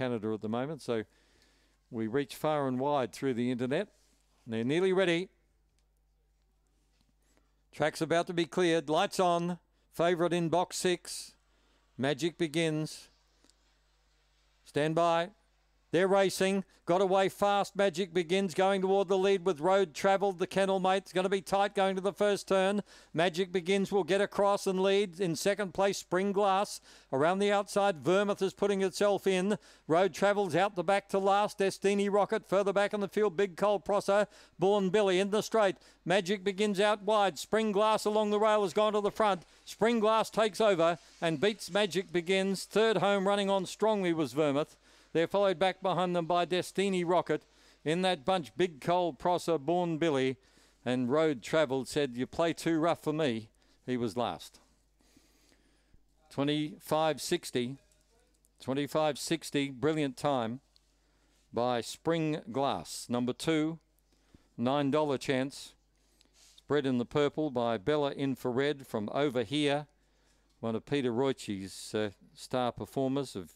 Canada at the moment. So we reach far and wide through the internet. They're nearly ready. Track's about to be cleared. Lights on. Favourite in box six. Magic begins. Stand by. They're racing. Got away fast. Magic begins going toward the lead with Road Travelled. The kennel mate. It's going to be tight going to the first turn. Magic begins will get across and lead. In second place, Spring Glass. Around the outside, Vermouth is putting itself in. Road Travels out the back to last. Destiny Rocket further back in the field. Big Cold Prosser. Born Billy in the straight. Magic begins out wide. Spring Glass along the rail has gone to the front. Spring Glass takes over and beats Magic Begins. Third home running on strongly was Vermouth. They're followed back behind them by Destiny Rocket. In that bunch, Big Cold Prosser, Born Billy, and Road Travelled said, You play too rough for me. He was last. 2560. 2560, brilliant time by Spring Glass. Number two, $9 chance. Spread in the purple by Bella Infrared from over here. One of Peter Roichi's uh, star performers of